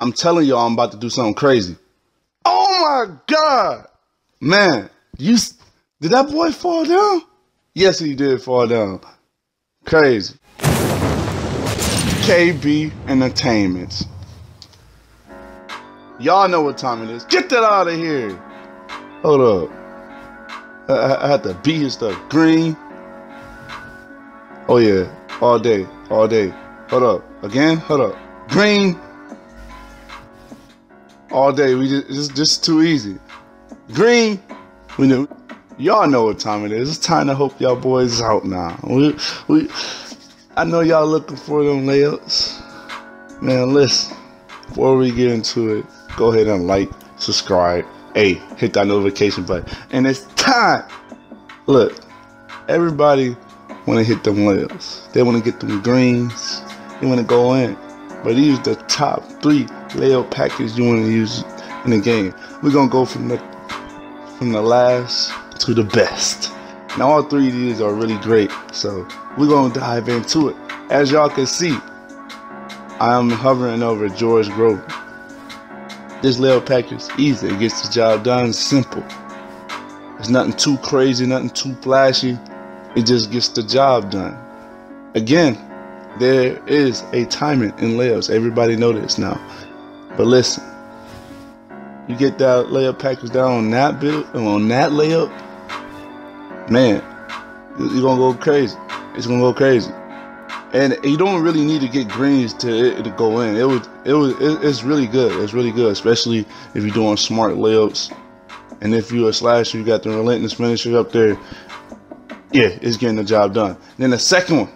I'm telling y'all, I'm about to do something crazy. Oh my God, man, you did that boy fall down? Yes, he did fall down. Crazy. KB Entertainment. Y'all know what time it is. Get that out of here. Hold up. I, I had to beat his stuff. Green. Oh yeah, all day, all day. Hold up. Again, hold up. Green. All day. We just it's just too easy. Green. We know y'all know what time it is. It's time to hope y'all boys out now. We we I know y'all looking for them layups. Man, listen. Before we get into it, go ahead and like, subscribe, hey, hit that notification button. And it's time. Look, everybody want to hit them layups. They want to get them greens. They want to go in. But these the top three layup package you want to use in the game. We're gonna go from the from the last to the best. Now all three of these are really great, so we're gonna dive into it. As y'all can see, I am hovering over George Gervin. This layup package easy. It gets the job done. Simple. It's nothing too crazy, nothing too flashy. It just gets the job done. Again, there is a timing in layups. Everybody know this now. But listen, you get that layup package down on that build on that layup, man, you're gonna go crazy. It's gonna go crazy. And you don't really need to get greens to it to go in. It was it was it's really good. It's really good, especially if you're doing smart layups and if you're a slasher, you got the relentless finisher up there. Yeah, it's getting the job done. then the second one,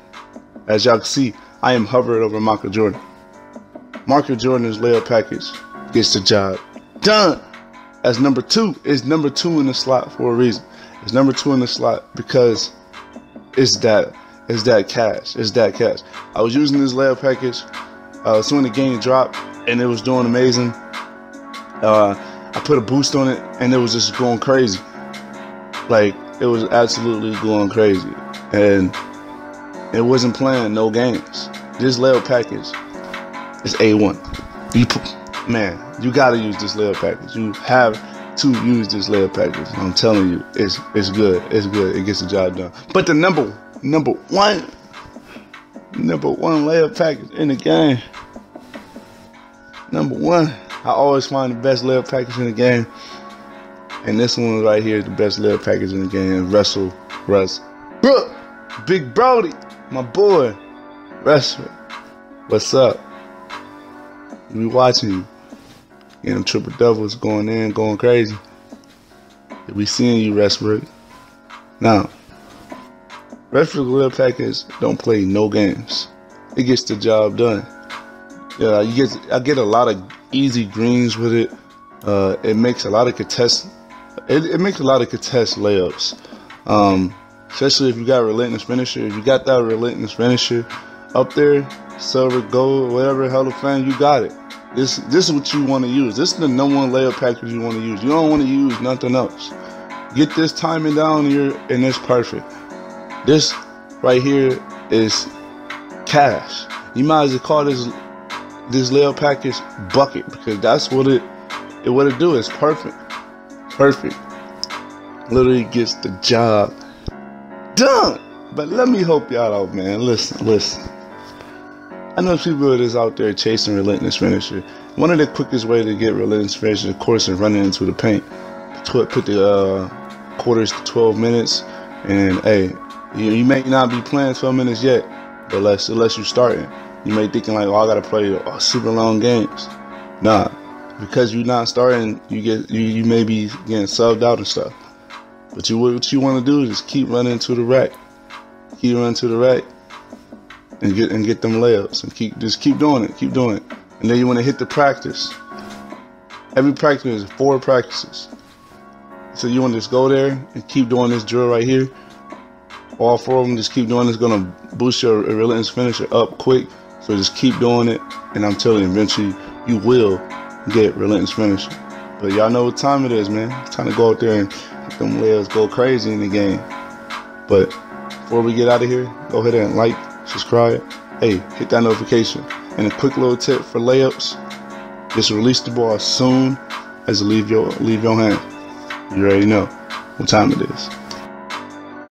as y'all can see, I am hovering over Michael Jordan. Michael Jordan's layup package gets the job done. As number two, is number two in the slot for a reason. It's number two in the slot because it's that it's that cash. It's that cash. I was using this layup package uh, so when the game dropped and it was doing amazing. Uh, I put a boost on it and it was just going crazy. Like it was absolutely going crazy. And it wasn't playing no games. This layup package is A1. You put, man, you gotta use this layup package. You have to use this layup package. I'm telling you, it's it's good. It's good. It gets the job done. But the number number one number one layup package in the game. Number one. I always find the best layup package in the game. And this one right here is the best layup package in the game. Russell Russ. Brooke, Big Brody, my boy. Russell. What's up? We watching you. And know, triple doubles going in, going crazy. We seeing you, Westbrook. Now, Westbrook layup package don't play no games. It gets the job done. Yeah, you get I get a lot of easy greens with it. Uh, it makes a lot of contest. It, it makes a lot of contest layups, um, especially if you got relentless finisher. If you got that relentless finisher up there, silver, gold, whatever Hall of Fame, you got it. This this is what you want to use. This is the number one layup package you want to use. You don't want to use nothing else. Get this timing down here, and it's perfect. This right here is cash. You might as well call this this layup package bucket because that's what it it what it do. It's perfect. Perfect. Literally gets the job done. But let me help y'all out, man. Listen, listen. I know people that's out there chasing relentless finisher. One of the quickest way to get relentless finisher, of course, is running into the paint. Put the uh, quarters to 12 minutes, and hey, you, you may not be playing 12 minutes yet, but unless unless you're starting. You may thinking like, oh, I gotta play oh, super long games. Nah, because you're not starting, you get you, you may be getting subbed out and stuff. But you what you want to do is just keep running to the rack, keep running to the rack, and get and get them layups, and keep just keep doing it, keep doing it, and then you want to hit the practice. Every practice is four practices. So you want to just go there and keep doing this drill right here. All four of them, just keep doing. It's gonna boost your relentless finisher up quick so just keep doing it, and I'm telling you, eventually you will get relentless finish. But y'all know what time it is, man. It's time to go out there and let them layers go crazy in the game. But before we get out of here, go ahead and like, subscribe. Hey, hit that notification. And a quick little tip for layups. Just release the ball as soon as it leave your leave your hand. You already know what time it is.